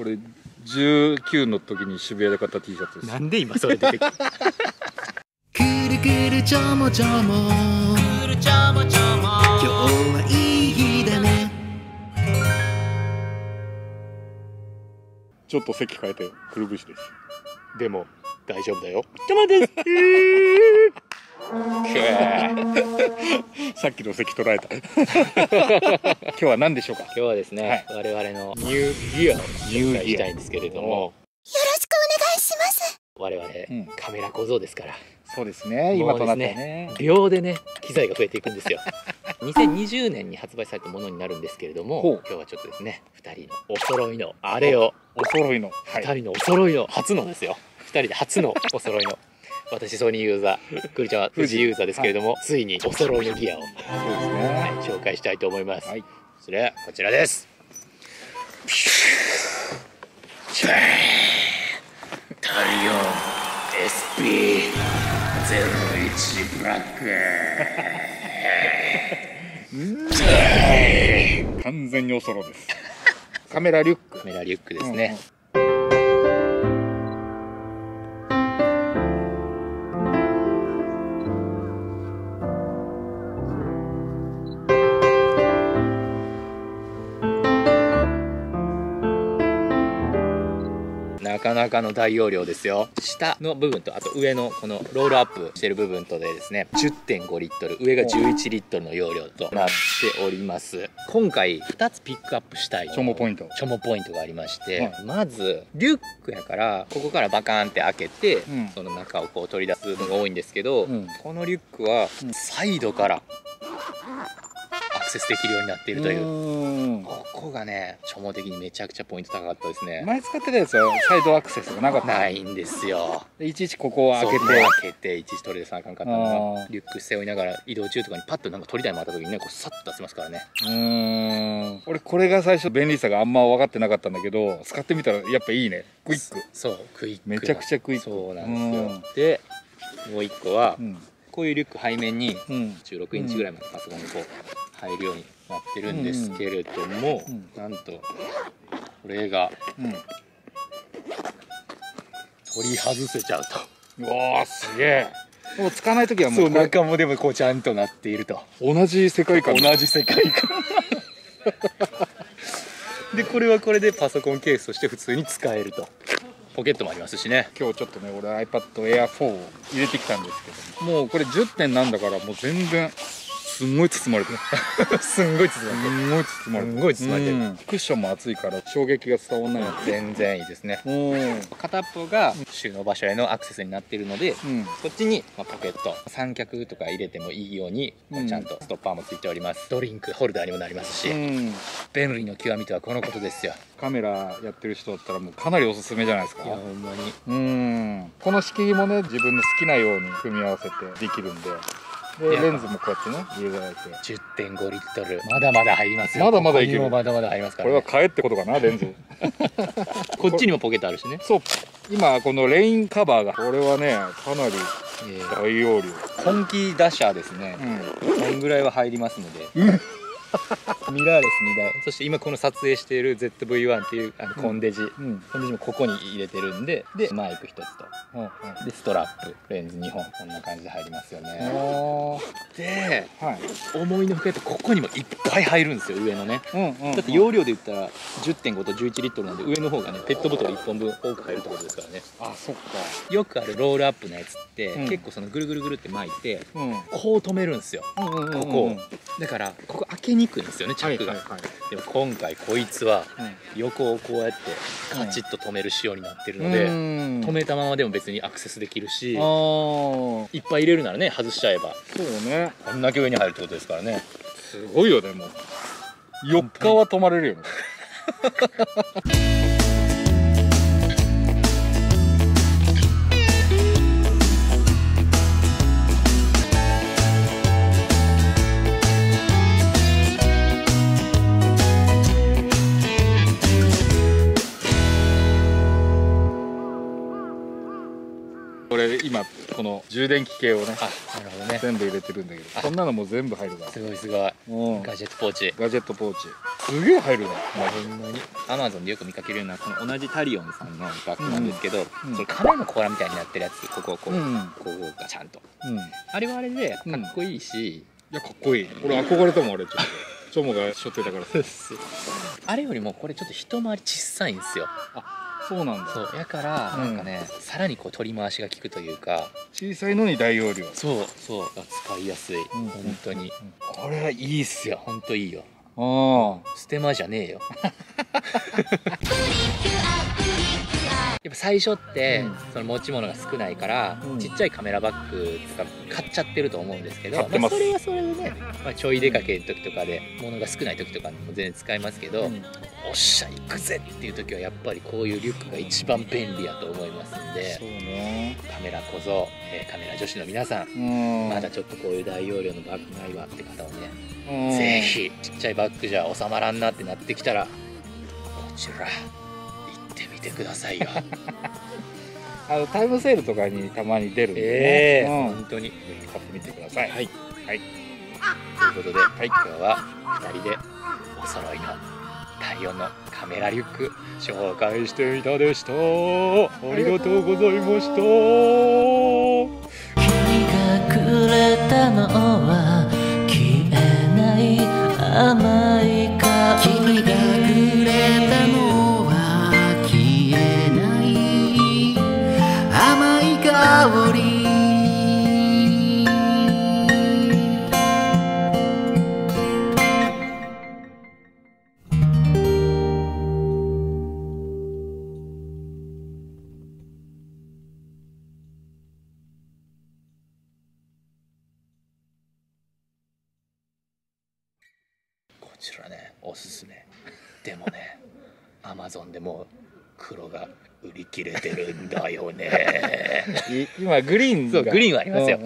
これ19の時に渋谷で買った T シャツです。なんで今それ出てきた？くるくるちょもちょも。くるちょもちょも。今日はいい日だね。ちょっと席変えてくるぶしです。でも大丈夫だよ。ちょまですさっきの席捉えた。今日は何でしょうか？今日はですね、我々のニューギアを紹介したいんですけれども。よろしくお願いします。我々、うん。カメラ小僧ですから。そうですね今となってはね秒でね機材が増えていくんですよ。2020年に発売されたものになるんですけれども今日はちょっとですね2人のお揃いのあれをお揃いのはい。2人のお揃いの初のですよ。2人で初のお揃いの私ソニーユーザークリちゃんは 富士ユーザーですけれども、ついにお揃いのギアを、そうですはいね。紹介したいと思います、はい。それこちらです。タリオン SP01 ブラック。完全にお揃です。カメラリュック。カメラリュックですね、なかなかの大容量ですよ。下の部分とあと上のこのロールアップしてる部分とでですね10.5リットル上が11リットルの容量となっております。今回2つピックアップしたいチョモポイント。チョモポイントがありまして、はい。まずリュックやからここからバカーンって開けて、うん。その中をこう取り出すのが多いんですけど、うん。このリュックはうん。サイドからアクセスできるようになっているという。うん。ここがねチョモ的にめちゃくちゃポイント高かったですね。前使ってたやつはサイドアクセスがなかった。ないんですよ。でいちいちここを開けて。開けていちいち取り出さなあかんかったの。がリュック背負いながら移動中とかにパッとなんか取りたいもあった時にねこうサッと出せますからね。うーん。俺これが最初便利さがあんま分かってなかったんだけど使ってみたらやっぱいいね。クイック。そうクイックめちゃくちゃクイック。そうなんですよ。でもう一個はうん。こういうリュック背面にうん。16インチぐらいまでパソコンにこう入るようになってるんですけれども、うんなんとこれがうん取り外せちゃうと。うわーすげえ。もう使わない時はもそう中もでもこうちゃんとなっていると。同じ世界観。同じ世界観。でこれはこれでパソコンケースとして普通に使えると。ポケットもありますしね。今日ちょっとね俺 iPad Air 4を入れてきたんですけども。もうこれ10点なんだからもう全然すんごい包まれてる。すんごい包まれてる。すんごい包まれてる。すんごい包まれてる。うん。クッションも厚いから衝撃が伝わんないの全然いいですね。うん。片っぽが収納場所へのアクセスになっているので、うん。こっちにまあポケット三脚とか入れてもいいように、うん。ちゃんとストッパーもついております。ドリンクホルダーにもなりますし、うん。便利の極みとはこのことですよ。カメラやってる人だったらもうかなりおすすめじゃないですか。いやほんまに。うん。この敷居もね自分の好きなように組み合わせてできるんででや。レンズもこうやってね入れられて。10.5リットル。まだまだ入りますよ。まだまだいける。まだまだ入りますかこら、ね、れは買えってことかなレンズ。こっちにもポケットあるしね、そう。今このレインカバーがこれはねかなりえ大容量。ー本気ダッシャーですね、うん。こんぐらいは入りますので、ミラーレス2台そして今この撮影している ZV-1 っていうあのコンデジ、うん。コンデジもここに入れてるんででマイク1つと。うんうん。でストラップレンズ2本。こんな感じで入りますよね。あでーはい。思いのほかやっぱここにもいっぱい入るんですよ上のね。うんうんうん。だって容量で言ったら10.5と11リットルなんで上の方がねペットボトル1本分多く入るってことですからね。あそっか。よくあるロールアップのやつって、うん。結構そのぐるぐるぐるって巻いてうん。こう止めるんですよ。うんうんうんうん。ここを。だからここ開けにくいんですよねチャックが、はいはいはい。でも今回こいつはうん。横をこうやってカチッと止める仕様になってるので、うん。止めたままでも別にアクセスできるしいっぱい入れるならね外しちゃえば。そうね。こんだけ上に入るってことですからね。すごいよねもう。4日は泊まれるよね 今この充電器系をねあなるほどね。全部入れてるんだけあ。どこんなのもう全部入るからすごいすごい。うん。ガジェットポーチ。ガジェットポーチ。すげえ入るねほんまに。アマゾンでよく見かけるようなこの同じタリオンさんのバッグなんですけど、うん。その亀の甲羅みたいになってるやつこここう、うん。うんこうがちゃんといあれはあれでかっこいいし、やかっこいい俺憧れたもんあれちょっとチョモが背負ってたからさあれよりもこれちょっと一回り小さいんですよそうなんだ。そう。やからうん。なんかね、さらにこう取り回しが効くというか。小さいのに大容量。そうそう。使いやすい、ん。本当に、これはいいっすよ。本当いいよ。あステマじゃねえよ。や っぱ最初って、うん。その持ち物が少ないから、うん。ちっちゃいカメラバッグとか買っちゃってると思うんですけどまそれはそれでね、まあ、ちょい出かける時とかで物が少ない時とかにも全然使いますけど、あ、おっしゃ行くぜっていう時はやっぱりこういうリュックが一番便利やと思いますんでね。カメラ小僧、えーカメラ女子の皆さんうん。まだちょっとこういう大容量のバッグないわって方はね、うん。ぜひちっちゃいバッグじゃ収まらんなってなってきたらこちら行ってみてくださいよ。あのタイムセールとかにたまに出るんで、ね。ええ。うん。本当に。買ってみてください。はい。はい。ということで、今日は2人でお揃いのタリオンのカメラリュック紹介してみたでした。ありがとうございました。君がくれたのは消えない甘こちらね。おすすめ。でもねアマゾンでもう黒が売り切れてるんだよね。い今グリーンが。そうグリーンはありますよ